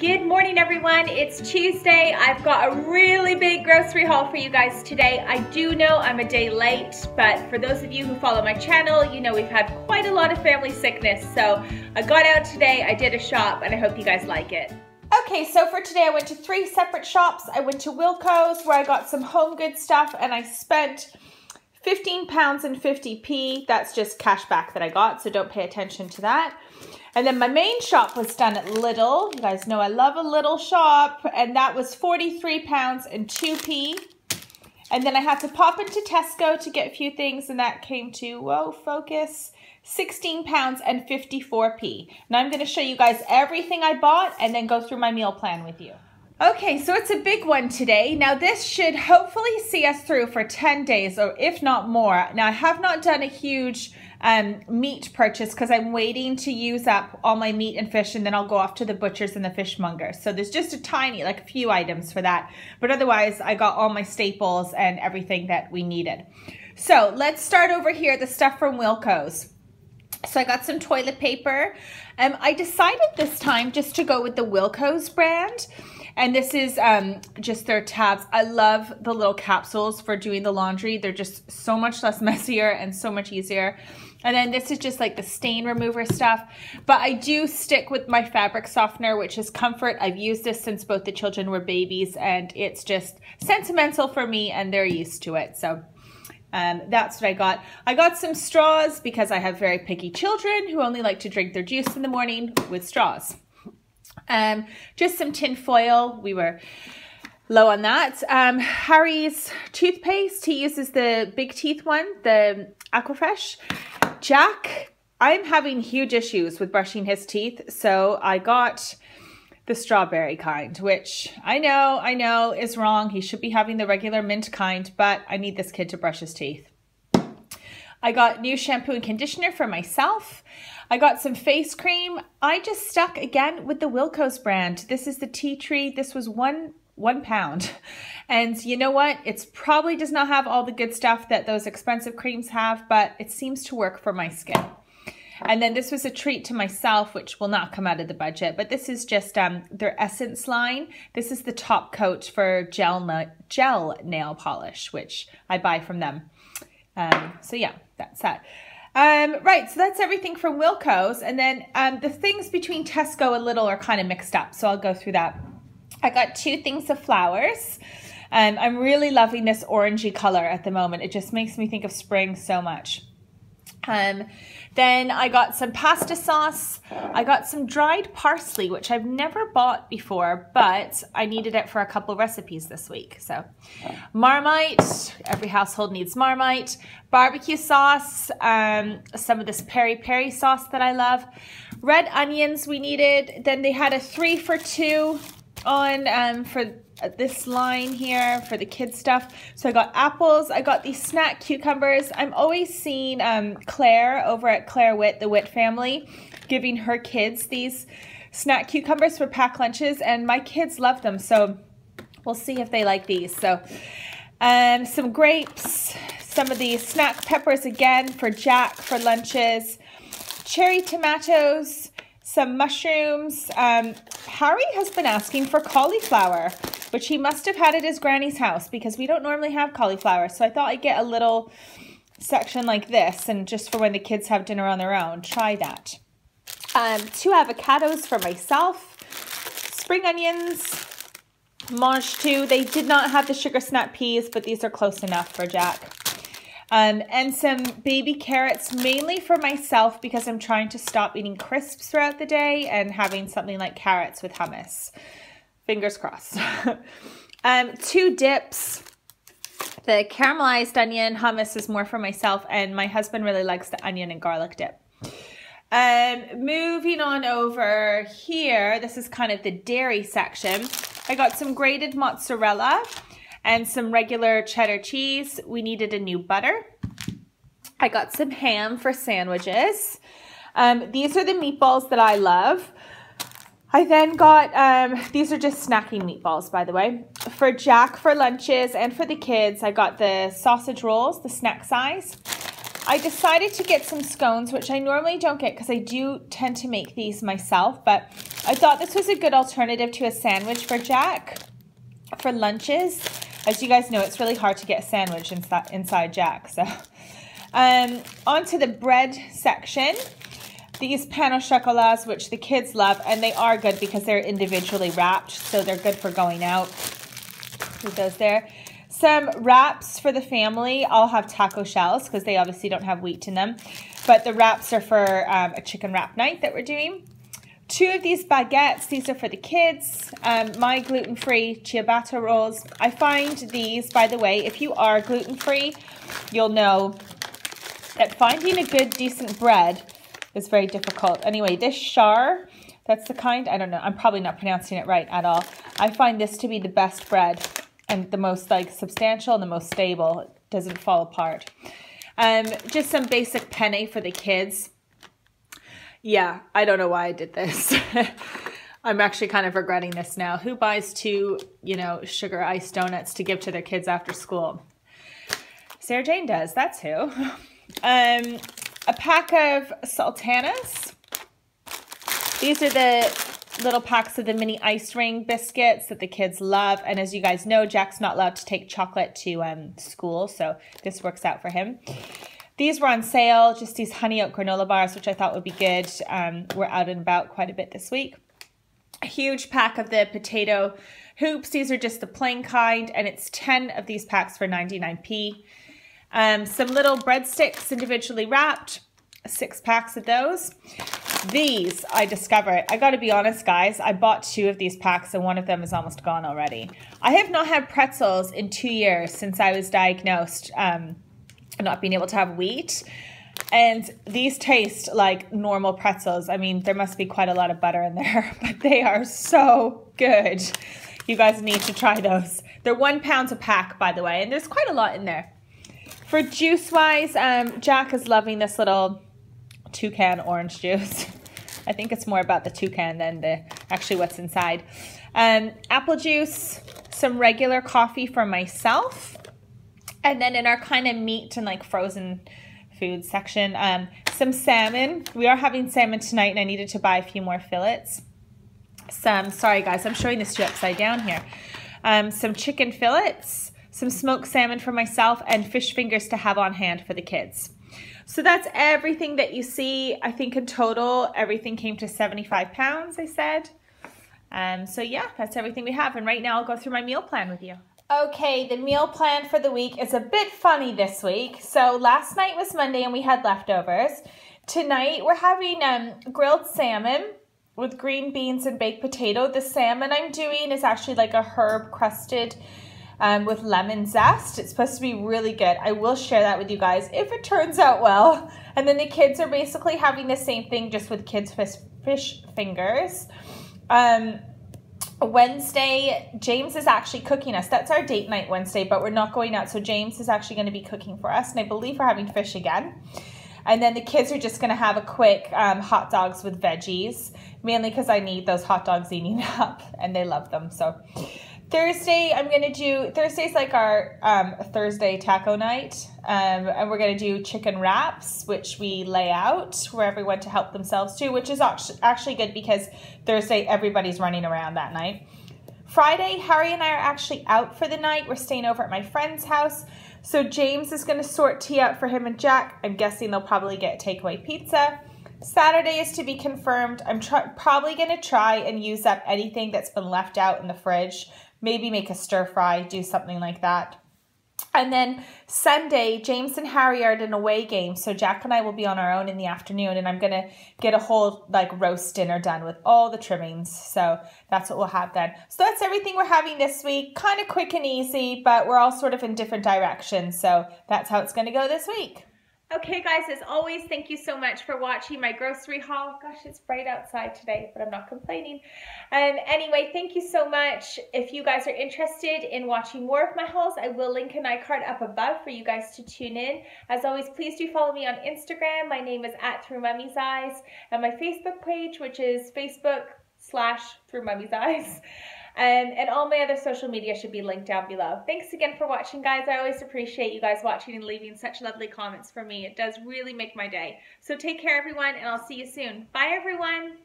Good morning everyone, it's Tuesday. I've got a really big grocery haul for you guys today. I do know I'm a day late, but for those of you who follow my channel, you know we've had quite a lot of family sickness. So I got out today, I did a shop, and I hope you guys like it. Okay, so for today I went to three separate shops. I went to Wilko's where I got some home good stuff and I spent 15 pounds and 50p. That's just cash back that I got, so don't pay attention to that. And then my main shop was done at Lidl. You guys know I love a Lidl shop. And that was 43 pounds and 2p. And then I had to pop into Tesco to get a few things and that came to, whoa, focus, 16 pounds and 54p. Now I'm gonna show you guys everything I bought and then go through my meal plan with you. Okay, so it's a big one today. Now this should hopefully see us through for 10 days or if not more. Now I have not done a huge um, meat purchase because I'm waiting to use up all my meat and fish and then I'll go off to the butchers and the fishmonger. So there's just a tiny, like a few items for that. But otherwise I got all my staples and everything that we needed. So let's start over here, the stuff from Wilko's. So I got some toilet paper. Um, I decided this time just to go with the Wilko's brand. And this is um, just their tabs. I love the little capsules for doing the laundry. They're just so much less messier and so much easier. And then this is just like the stain remover stuff. But I do stick with my fabric softener, which is Comfort. I've used this since both the children were babies and it's just sentimental for me and they're used to it. So um, that's what I got. I got some straws because I have very picky children who only like to drink their juice in the morning with straws. Um, just some tin foil. We were low on that. Um, Harry's toothpaste. He uses the big teeth one, the Aquafresh. Jack, I'm having huge issues with brushing his teeth, so I got the strawberry kind, which I know, I know is wrong. He should be having the regular mint kind, but I need this kid to brush his teeth. I got new shampoo and conditioner for myself. I got some face cream. I just stuck again with the Wilko's brand. This is the tea tree. This was one one pound. And you know what? It's probably does not have all the good stuff that those expensive creams have, but it seems to work for my skin. And then this was a treat to myself, which will not come out of the budget, but this is just um, their Essence line. This is the top coat for gel, gel nail polish, which I buy from them. Um, so yeah, that's that. Um, right, so that's everything from Wilko's. And then um, the things between Tesco and Lidl are kind of mixed up, so I'll go through that. I got two things of flowers. Um, I'm really loving this orangey color at the moment. It just makes me think of spring so much. Um, then I got some pasta sauce. I got some dried parsley, which I've never bought before, but I needed it for a couple recipes this week. So Marmite, every household needs Marmite. Barbecue sauce, um, some of this peri-peri sauce that I love. Red onions we needed. Then they had a three for two on um, for this line here for the kids stuff. So I got apples. I got these snack cucumbers. I'm always seeing um, Claire over at Claire Witt, the Witt family, giving her kids these snack cucumbers for pack lunches, and my kids love them. So we'll see if they like these. So um, some grapes, some of these snack peppers again for Jack for lunches, cherry tomatoes, some mushrooms. Um, Harry has been asking for cauliflower, which he must have had at his granny's house because we don't normally have cauliflower. So I thought I'd get a little section like this and just for when the kids have dinner on their own, try that. Um, two avocados for myself, spring onions, mangetout. They did not have the sugar snap peas, but these are close enough for Jack. Um, and some baby carrots, mainly for myself because I'm trying to stop eating crisps throughout the day and having something like carrots with hummus. Fingers crossed. um, two dips. The caramelized onion hummus is more for myself, and my husband really likes the onion and garlic dip. Um, moving on over here, this is kind of the dairy section. I got some grated mozzarella and some regular cheddar cheese. We needed a new butter. I got some ham for sandwiches. Um, these are the meatballs that I love. I then got, um, these are just snacking meatballs, by the way. For Jack for lunches and for the kids, I got the sausage rolls, the snack size. I decided to get some scones, which I normally don't get because I do tend to make these myself, but I thought this was a good alternative to a sandwich for Jack for lunches. As you guys know, it's really hard to get a sandwich inside, Jack. So um, on to the bread section. These pain au chocolats, which the kids love, and they are good because they're individually wrapped, so they're good for going out. Put those there. Some wraps for the family. I'll have taco shells because they obviously don't have wheat in them. But the wraps are for um, a chicken wrap night that we're doing. Two of these baguettes, these are for the kids. Um, my gluten-free ciabatta rolls. I find these, by the way, if you are gluten-free, you'll know that finding a good, decent bread is very difficult. Anyway, this Schär, that's the kind, I don't know, I'm probably not pronouncing it right at all. I find this to be the best bread and the most like substantial and the most stable. It doesn't fall apart. Um, just some basic penne for the kids. Yeah, I don't know why I did this. I'm actually kind of regretting this now. Who buys two, you know, sugar ice donuts to give to their kids after school? Sarah Jane does. That's who. Um, a pack of sultanas. These are the little packs of the mini ice ring biscuits that the kids love. And as you guys know, Jack's not allowed to take chocolate to um, school, so this works out for him. These were on sale, just these honey oat granola bars, which I thought would be good. Um, we're out and about quite a bit this week. A huge pack of the potato hoops. These are just the plain kind, and it's 10 of these packs for 99p. Um, some little breadsticks individually wrapped, six packs of those. These I discovered. I got to be honest, guys. I bought two of these packs and one of them is almost gone already. I have not had pretzels in two years since I was diagnosed um, not being able to have wheat. And these taste like normal pretzels. I mean, there must be quite a lot of butter in there, but they are so good. You guys need to try those. They're one pound a pack, by the way, and there's quite a lot in there. For juice-wise, um, Jack is loving this little toucan orange juice. I think it's more about the toucan than the actually what's inside. Um, apple juice, some regular coffee for myself. And then in our kind of meat and like frozen food section, um, some salmon. We are having salmon tonight and I needed to buy a few more fillets. Some, sorry guys, I'm showing this to you upside down here. Um, some chicken fillets, some smoked salmon for myself, and fish fingers to have on hand for the kids. So that's everything that you see. I think in total, everything came to 75 pounds, I said. Um, so yeah, that's everything we have. And right now I'll go through my meal plan with you. Okay, the meal plan for the week is a bit funny this week. So last night was Monday and we had leftovers. Tonight we're having um, grilled salmon with green beans and baked potato. The salmon I'm doing is actually like a herb crusted um, with lemon zest. It's supposed to be really good. I will share that with you guys if it turns out well. And then the kids are basically having the same thing just with kids fish, fingers. Um, Wednesday, James is actually cooking us. That's our date night Wednesday, but we're not going out. So James is actually going to be cooking for us. And I believe we're having fish again. And then the kids are just going to have a quick um, hot dogs with veggies, mainly because I need those hot dogs eating up and they love them. So Thursday, I'm gonna do Thursday's like our um, Thursday taco night, um, and we're gonna do chicken wraps, which we lay out for everyone to help themselves to, which is actually good because Thursday everybody's running around that night. Friday, Harry and I are actually out for the night. We're staying over at my friend's house. So James is gonna sort tea out for him and Jack. I'm guessing they'll probably get takeaway pizza. Saturday is to be confirmed. I'm probably gonna try and use up anything that's been left out in the fridge maybe make a stir fry, do something like that. And then Sunday, James and Harry are at an away game. So Jack and I will be on our own in the afternoon and I'm going to get a whole like roast dinner done with all the trimmings. So that's what we'll have then. So that's everything we're having this week. Kind of quick and easy, but we're all sort of in different directions. So that's how it's going to go this week. Okay guys, as always, thank you so much for watching my grocery haul. Gosh, it's bright outside today, but I'm not complaining. Um, anyway, thank you so much. If you guys are interested in watching more of my hauls, I will link an iCard up above for you guys to tune in. As always, please do follow me on Instagram. My name is at Through Mummy's Eyes. And my Facebook page, which is Facebook slash Through Mummy's Eyes. Um, and all my other social media should be linked down below. Thanks again for watching, guys. I always appreciate you guys watching and leaving such lovely comments for me. It does really make my day. So take care, everyone, and I'll see you soon. Bye, everyone.